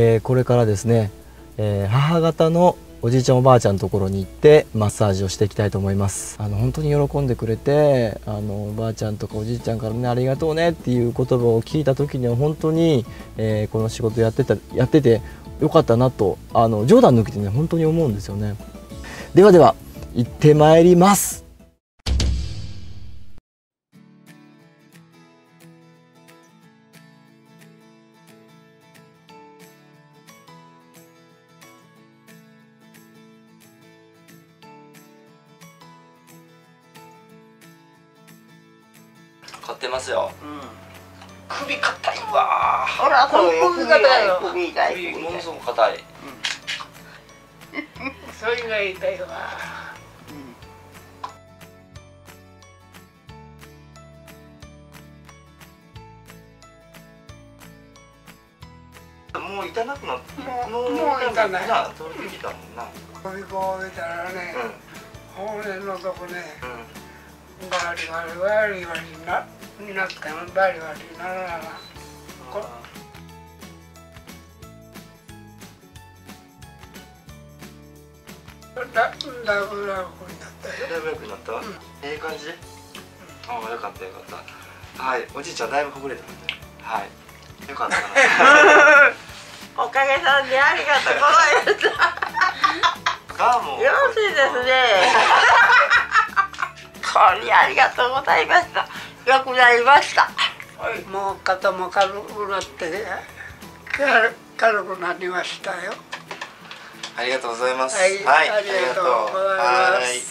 えー、これからですね、えー、母方のおじいちゃんおばあちゃんのところに行ってマッサージをしていきたいと思います。あの本当に喜んでくれてあのおばあちゃんとかおじいちゃんからねありがとうねっていう言葉を聞いた時には本当に、えー、この仕事やってたやっててよかったなとあの冗談抜きでね本当に思うんですよね。ではでは行ってまいります。買ってますよ、うん、首硬いわ。ほらそういう首硬いよ。首痛いものすごく硬い、うん、それが痛いわ、うん、もう痛なくなってもうもう痛ないな取れてきたもんな。飛び込めたらね、うん、骨のとこね、バリバリバリバリなになってもバリバリならなこだだいぶ楽になったよだいぶ楽になった、うん、ええ感じ、うん、ああよかったよかったはいおじいちゃんだいぶほぐれたもんねはいよかったおかげさんでありがとうございましたあもうよろしいですね本にありがとうございました。よくなりました、はい、もう肩も軽くなって軽軽くなりましたよ。ありがとうございます。はい、はい、ありがとうございます